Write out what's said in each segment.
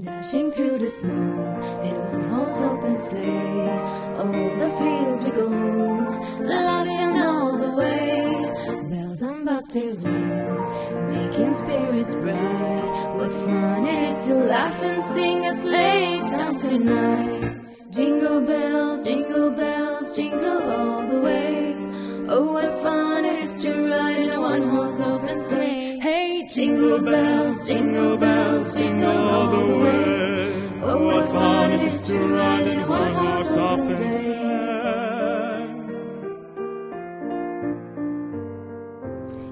Dashing through the snow in a one horse open sleigh. Over the fields we go, la-la-la all the way. Bells on bobtails ring, making spirits bright. What fun it is to laugh and sing a sleigh song tonight. Jingle bells, jingle bells, jingle all the way. Oh, what fun it is to ride in a one horse open sleigh. Hey, jingle bells, jingle bells, jingle all the way. Oh, what fun it is to ride in a one horse open sleigh.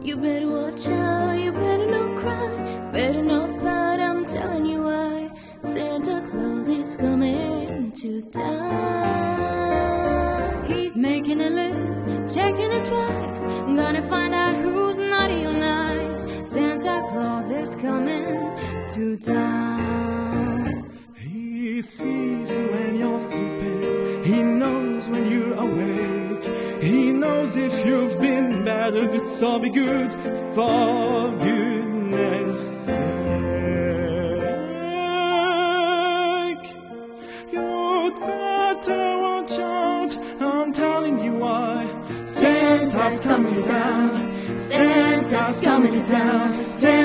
You better watch out, you better not cry, better not pout, I'm telling you why. Santa Claus is coming to town. He's making a list, checking it twice, gonna find out who's is coming to town. He sees you when you're sleeping. He knows when you're awake. He knows if you've been bad or good, so be good for goodness sake. You'd better watch out. I'm telling you why. Santa's coming to town. Santa's coming to town. Santa Claus is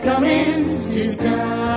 coming to town.